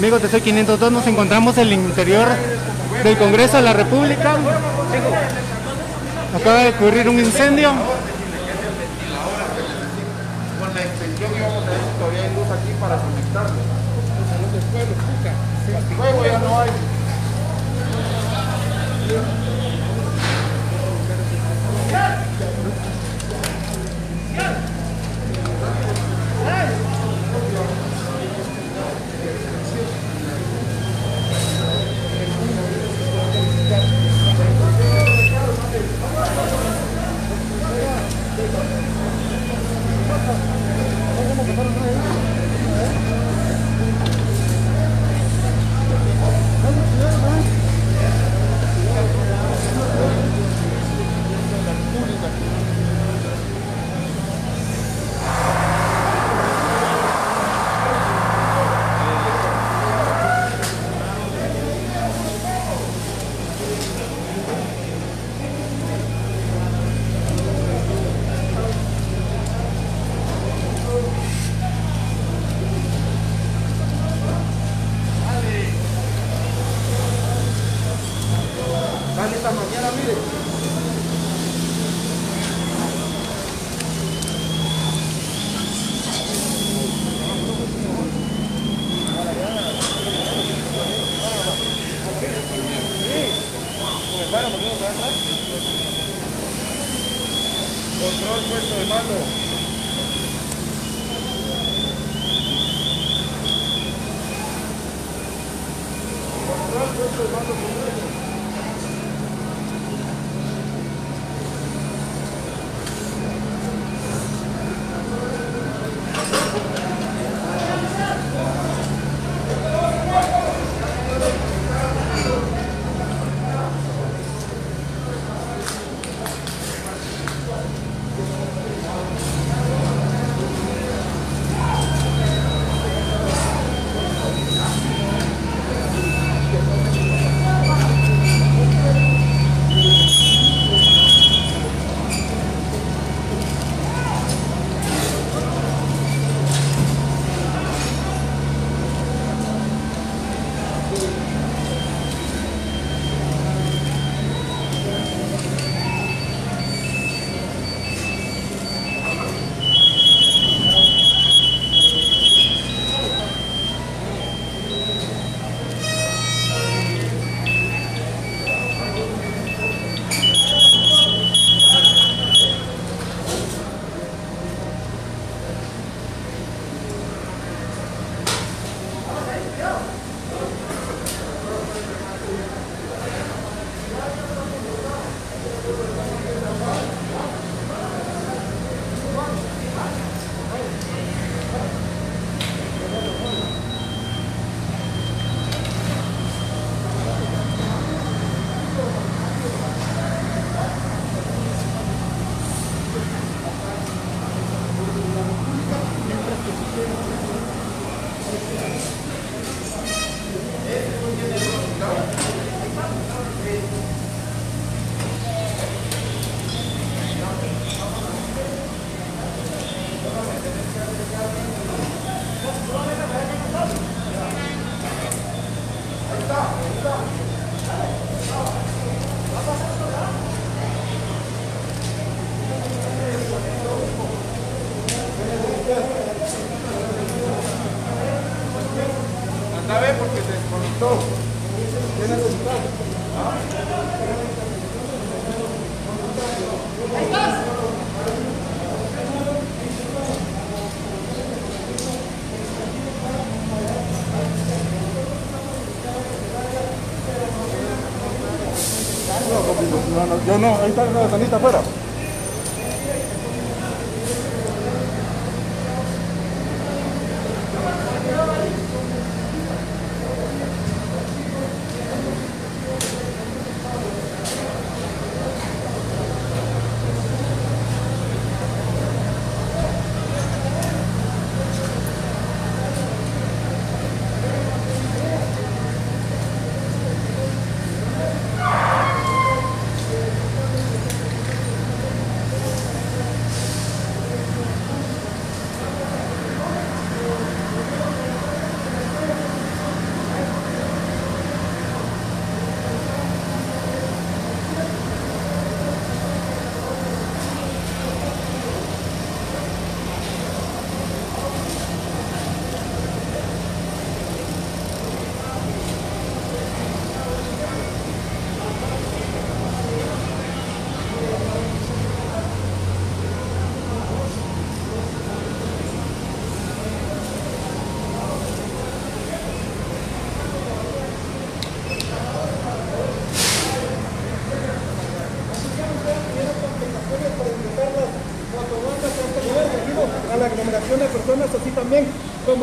Amigos de Soy 502, nos encontramos en el interior del Congreso de la República. Acaba de ocurrir un incendio. Con. No, no, ahí está la ventanita afuera.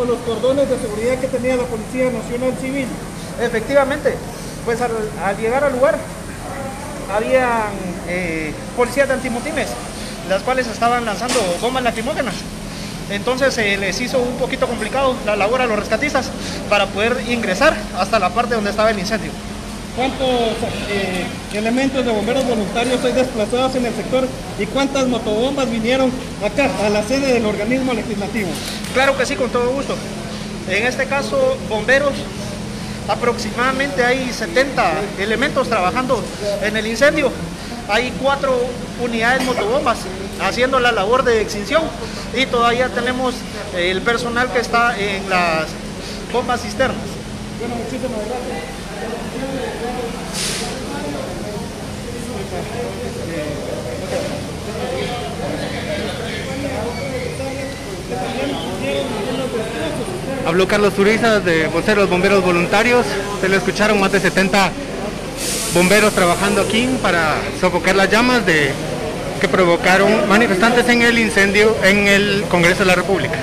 Los cordones de seguridad que tenía la Policía Nacional Civil. Efectivamente, pues al, llegar al lugar había eh, policías de antimotines, las cuales estaban lanzando bombas lacrimógenas. Entonces se les hizo un poquito complicado la labor a los rescatistas para poder ingresar hasta la parte donde estaba el incendio. ¿Cuántos eh, elementos de bomberos voluntarios hay desplazados en el sector y cuántas motobombas vinieron acá a la sede del organismo legislativo? Claro que sí, con todo gusto. En este caso, bomberos, aproximadamente hay 70 elementos trabajando en el incendio. Hay cuatro unidades motobombas haciendo la labor de extinción y todavía tenemos el personal que está en las bombas cisternas. Bueno, muchísimas gracias. Habló Carlos Turiza de Voceros Bomberos Voluntarios. Se le escucharon más de 70 bomberos trabajando aquí para sofocar las llamas de, que provocaron manifestantes en el incendio en el Congreso de la República.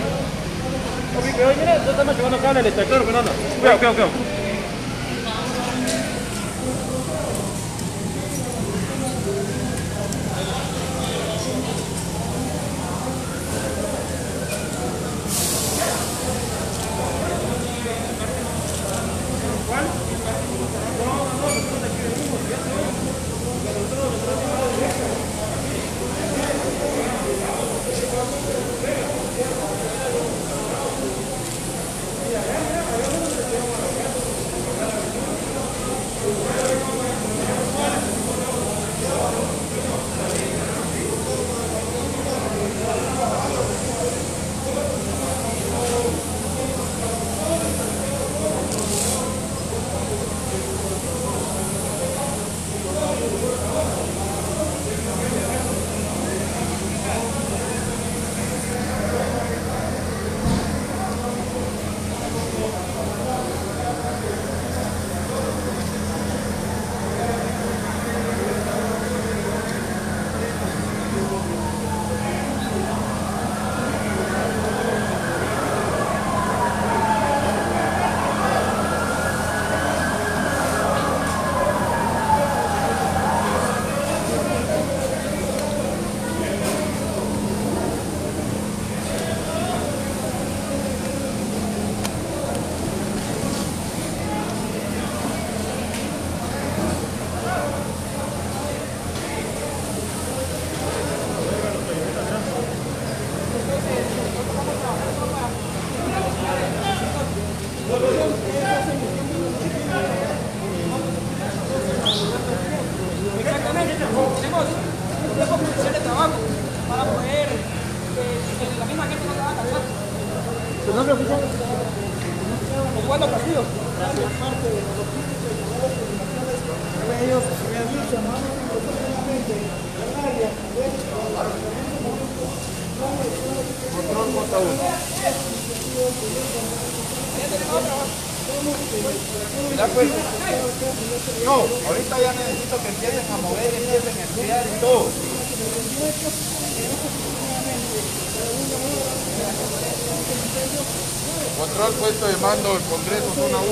Puesto de mando del Congreso, zona 1.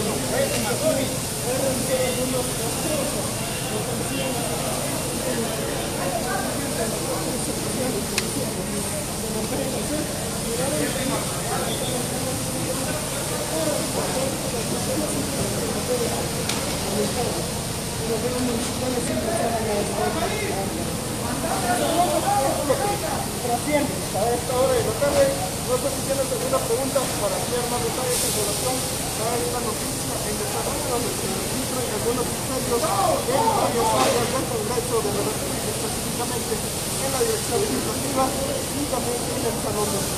trasciende a esta hora de la tarde. Profe, si tienes alguna pregunta para ampliar más detalles en relación a esta noticia en desarrollo del registro y algunos criterios en varias áreas del Congreso de la República, específicamente en la dirección administrativa, y también en el salón de la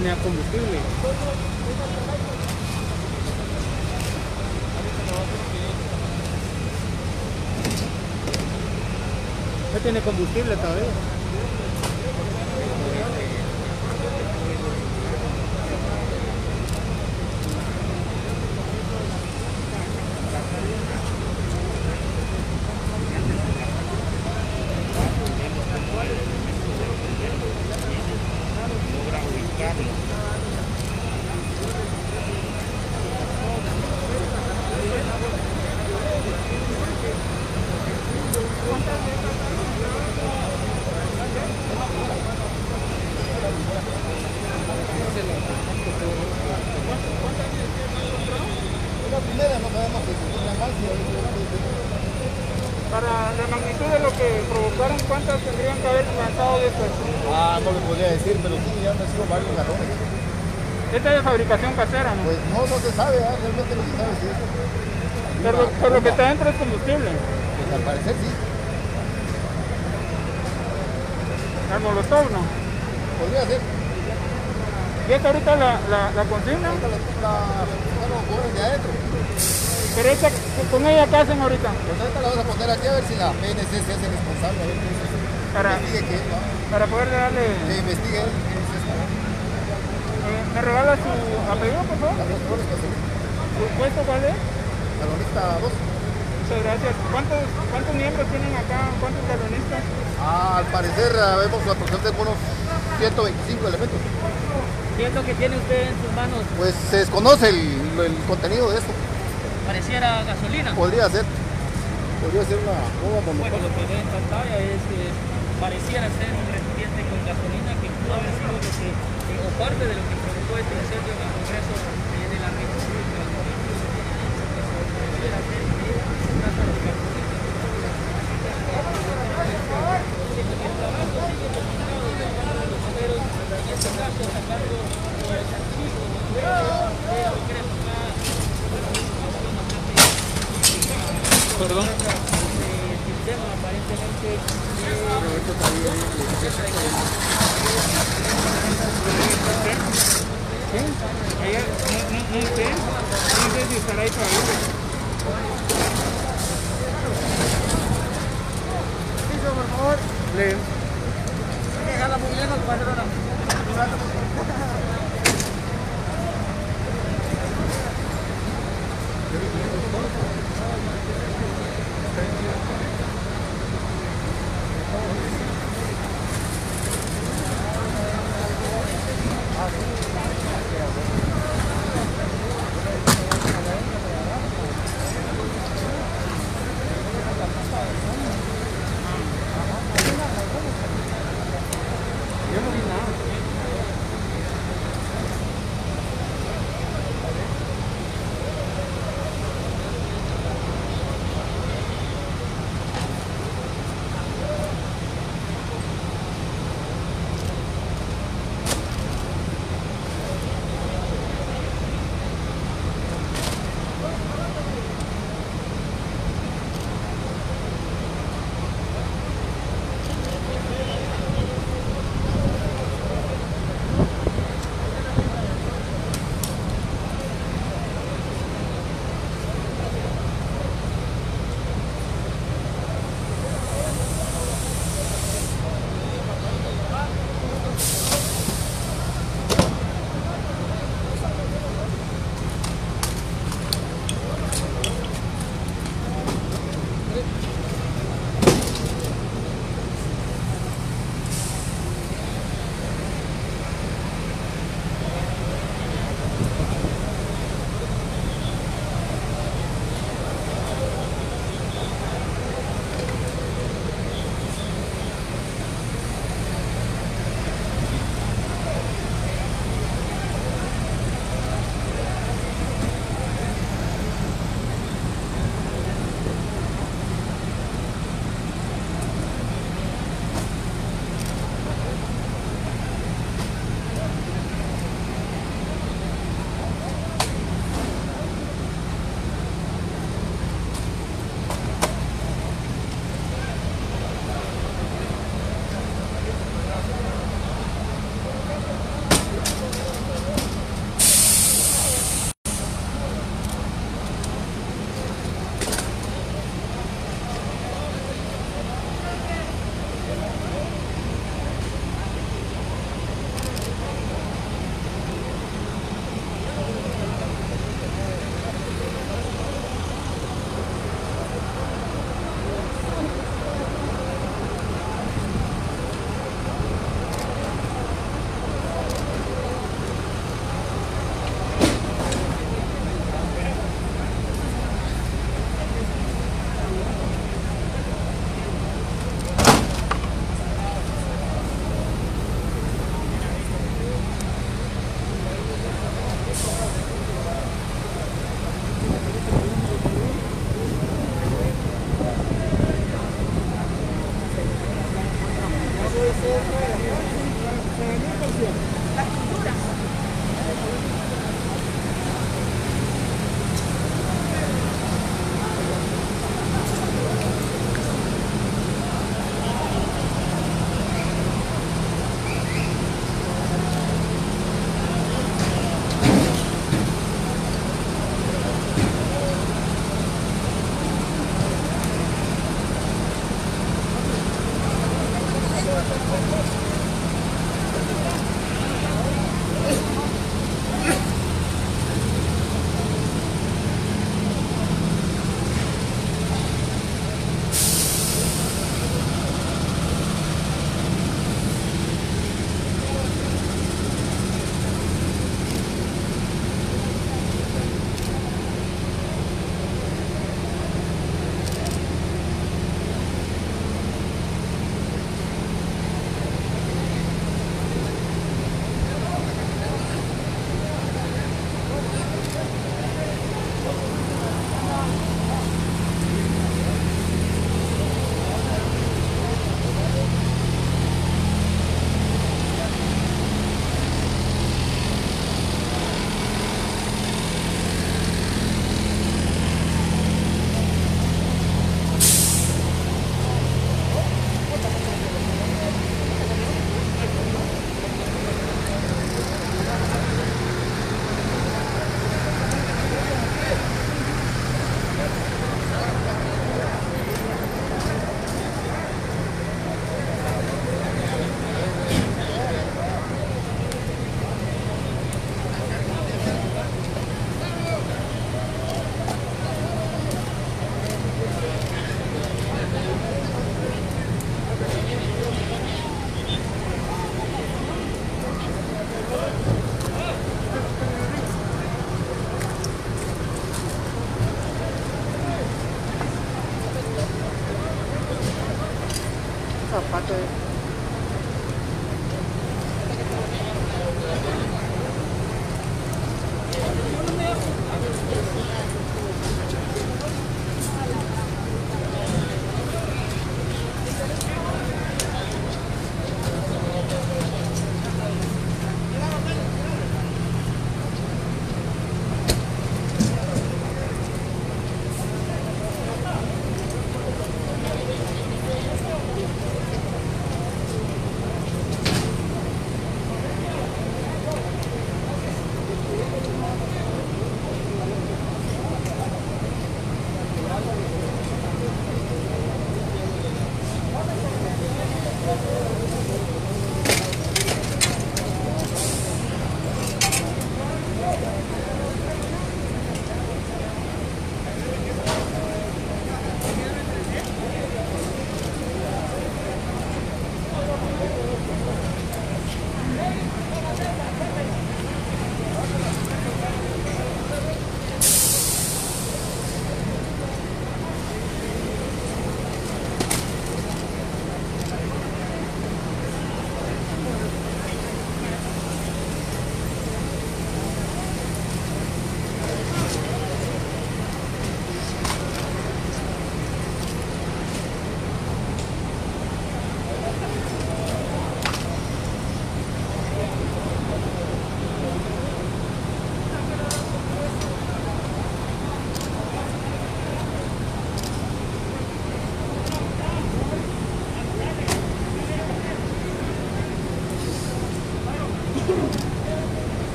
tenía combustible. Ya tiene combustible todavía. La primera no sabemos si tiene más y Para la magnitud de lo que provocaron, ¿cuántas tendrían que haber lanzado de estas? Ah, no le podría decir, pero sí, ya han sido varios garrones. Esta es de fabricación casera, ¿no? Pues no, no se sabe, ah, realmente no se sabe si es. Pero, pero lo que está dentro es combustible. Pues al parecer sí, El molotov, ¿no? podría ser. ¿Y esta ahorita la, la, la consigna? La, la, de. Pero esta, con ella, ¿qué hacen ahorita? Pues ahorita la vamos a poner aquí a ver si la PNC se hace responsable, a ver qué es eso. Para, Investigue qué es, ¿no? para poder darle... Que investigue qué es eh, ¿Me regala su apellido, por favor? ¿Su puesto cuál es? Talonista 2. Muchas gracias. ¿Cuántos, ¿Cuántos miembros tienen acá? ¿Cuántos talonistas? Ah, al parecer ah, vemos aproximadamente unos 125 elementos. ¿Qué es lo que tiene usted en sus manos? Pues se desconoce el, el contenido de esto. Pareciera gasolina. Podría ser. Podría ser una bomba Bueno, lo que ve en pantalla es que pareciera ser un recipiente con gasolina que pudo haber sido lo que, eh, o parte de lo que provocó este incendio en el Congreso eh, de la República. Pareciera ser que se trata de gasolina. El trabajo sigue terminado de parte de los bomberos, en este caso sacando los archivos, los documentos de decreto más Perdón. el sistema aparentemente Ella, no, no, no sé. No sé si estará ahí todavía. Le- Déjala muy lejos,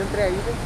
de entrega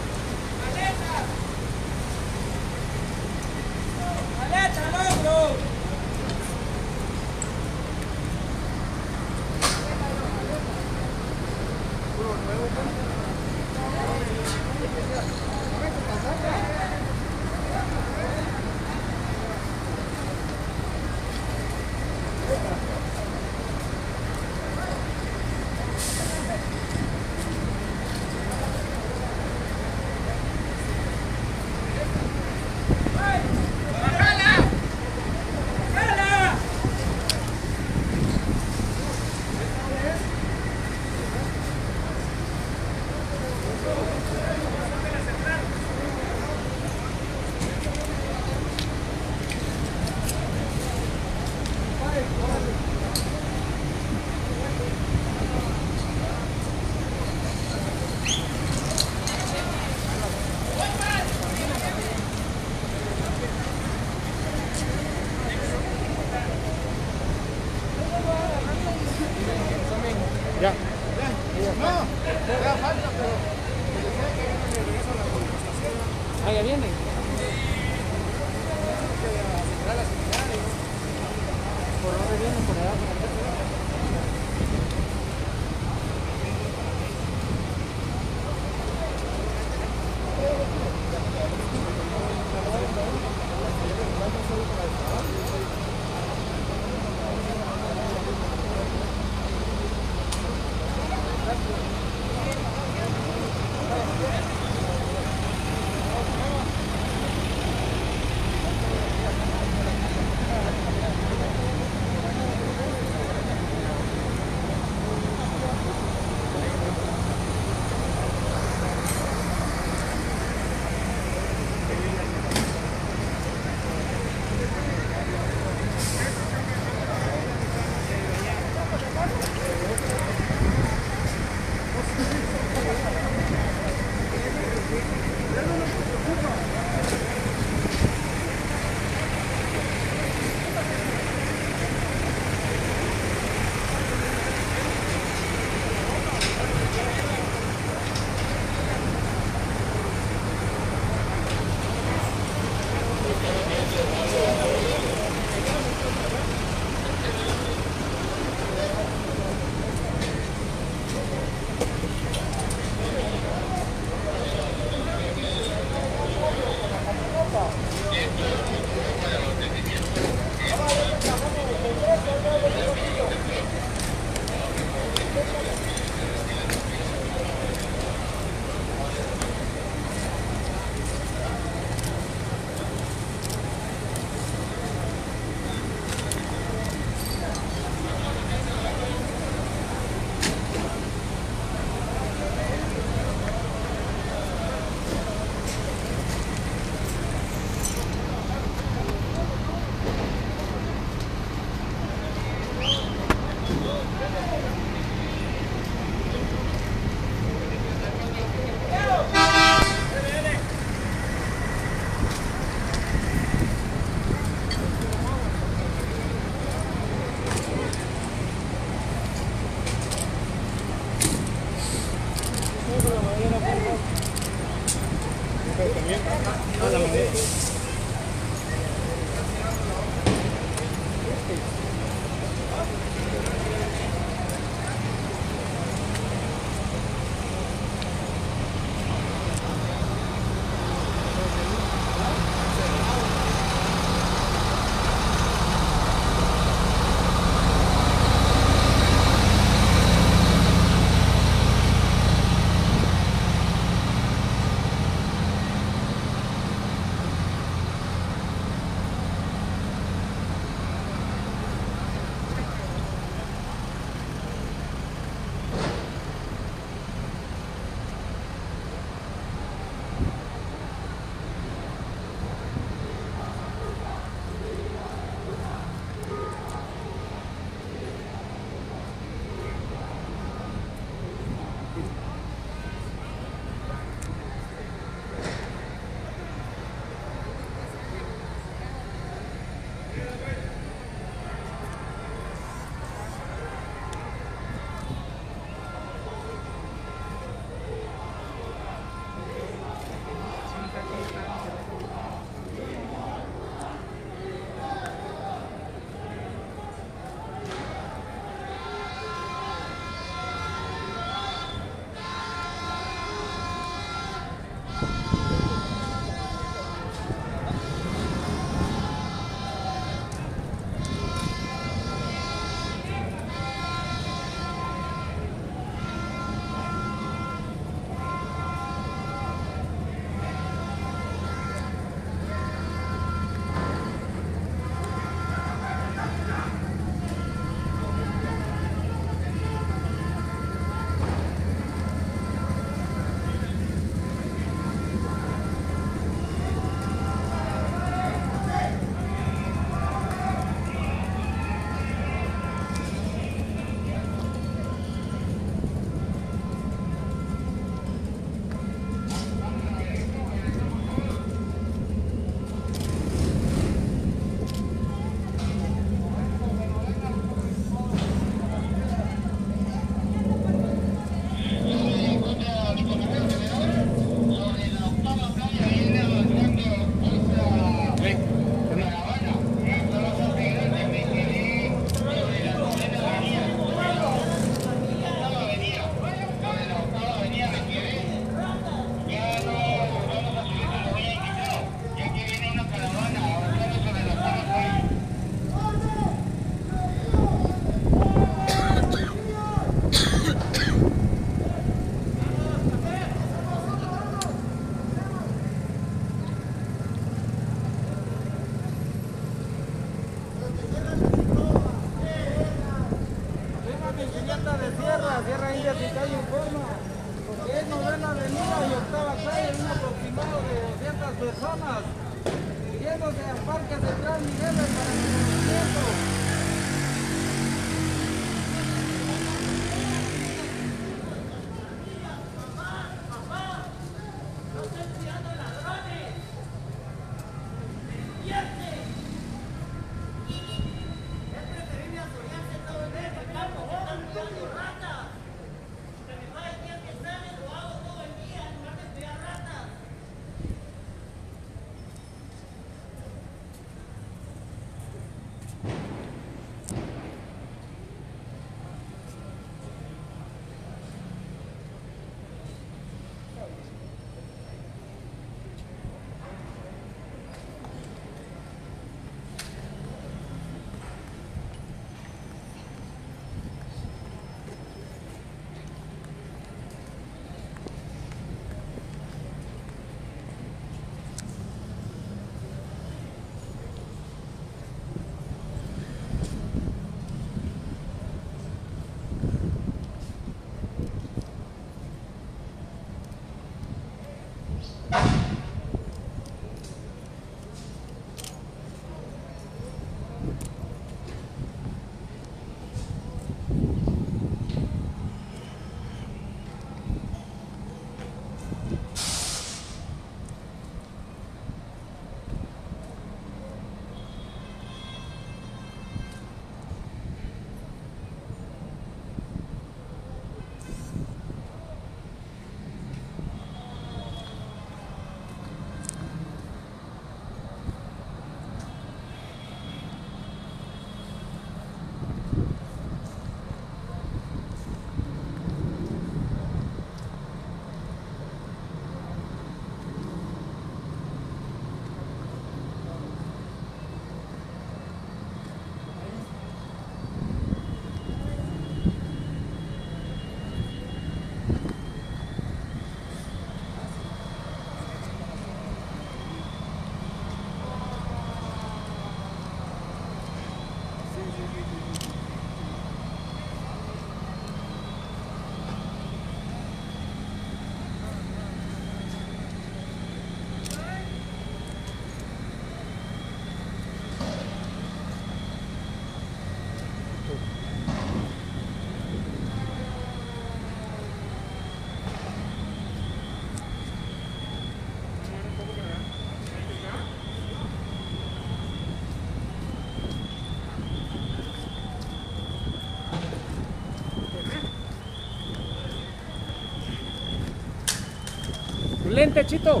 lente, chito.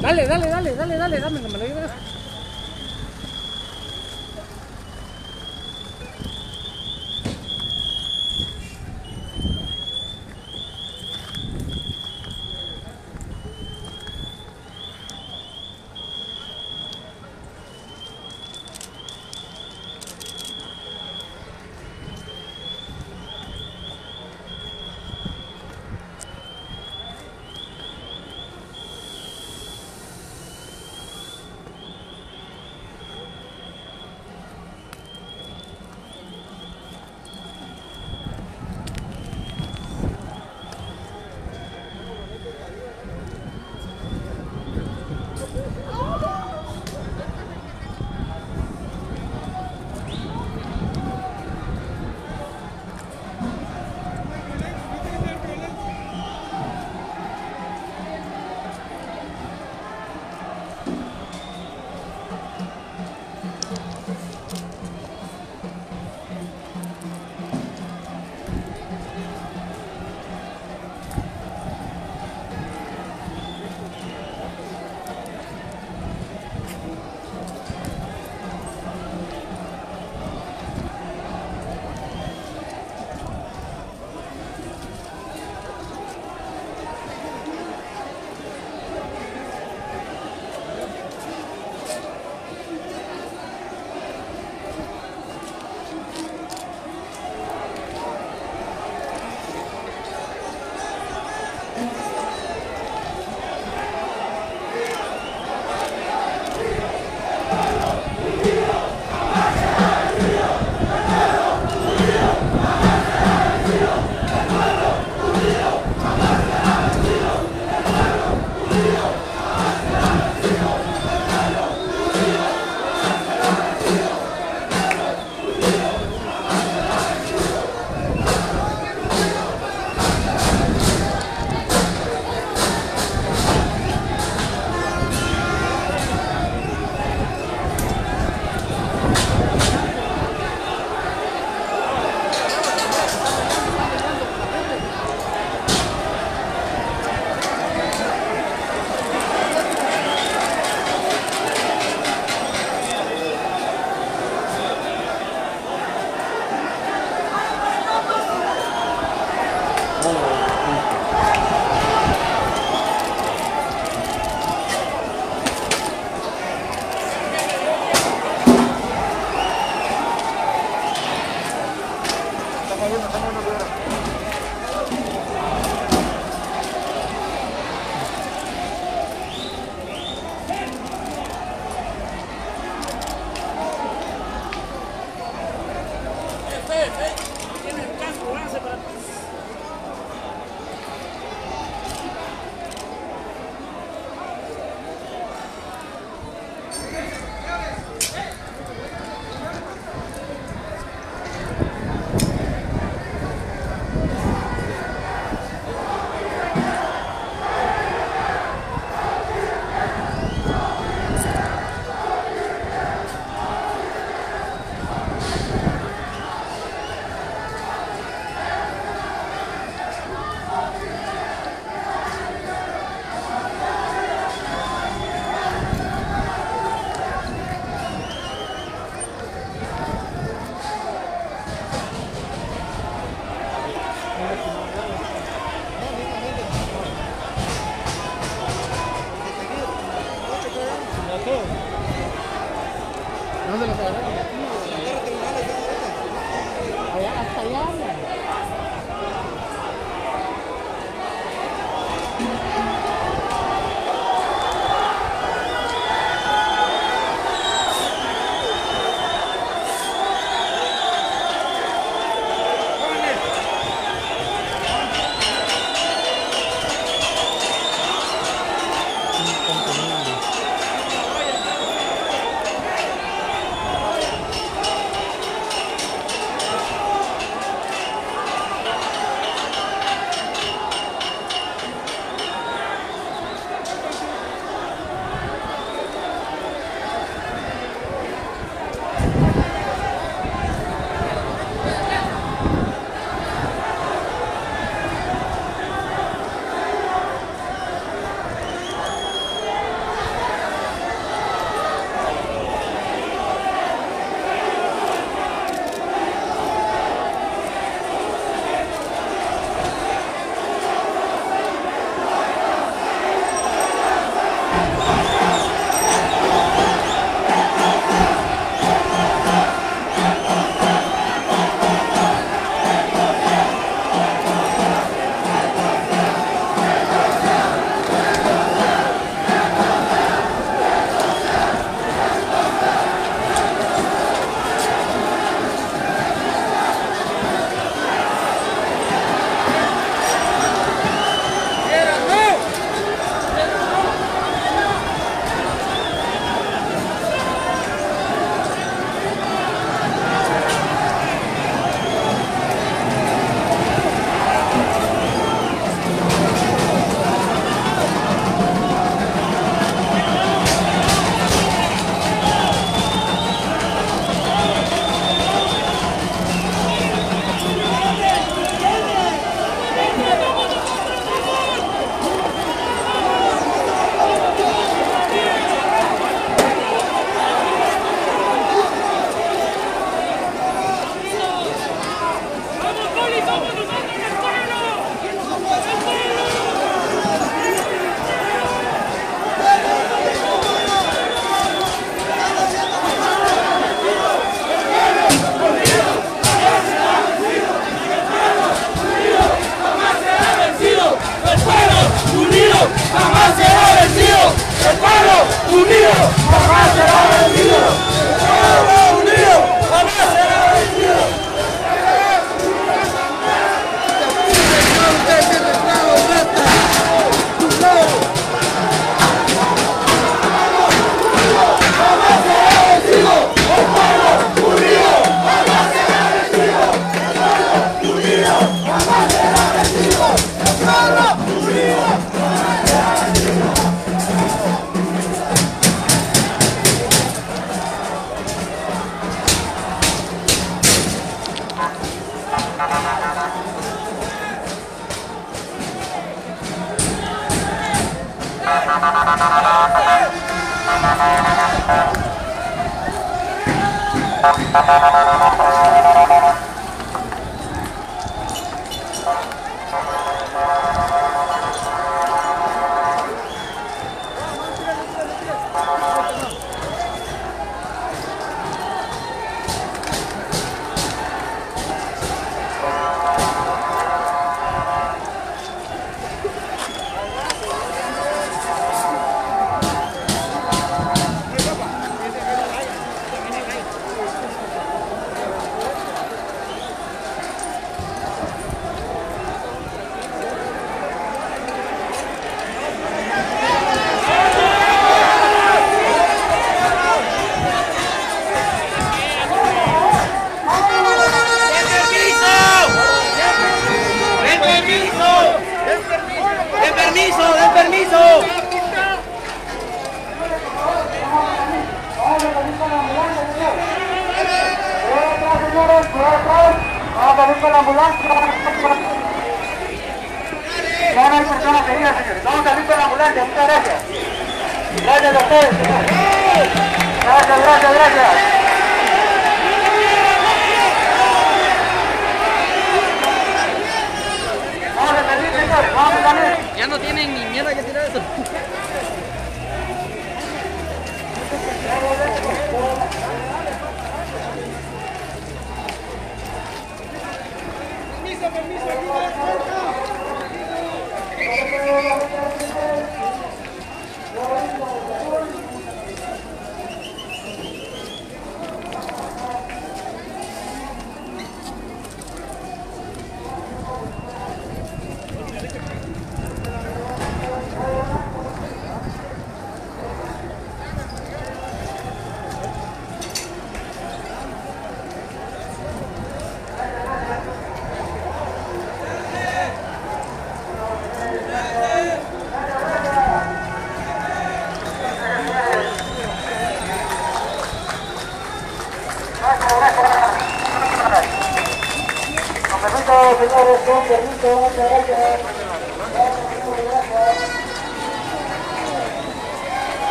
Dale, dale, dale, dale, dale, dame, me lo llevas.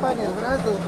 trampa en el brazo.